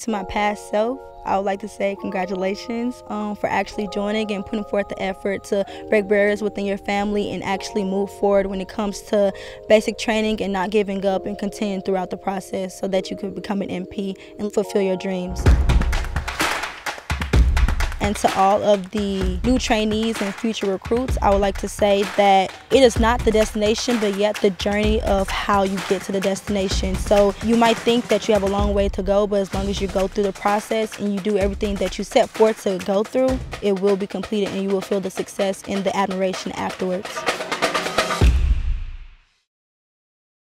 To my past self, I would like to say congratulations um, for actually joining and putting forth the effort to break barriers within your family and actually move forward when it comes to basic training and not giving up and continuing throughout the process so that you can become an MP and fulfill your dreams and to all of the new trainees and future recruits, I would like to say that it is not the destination, but yet the journey of how you get to the destination. So you might think that you have a long way to go, but as long as you go through the process and you do everything that you set forth to go through, it will be completed and you will feel the success and the admiration afterwards.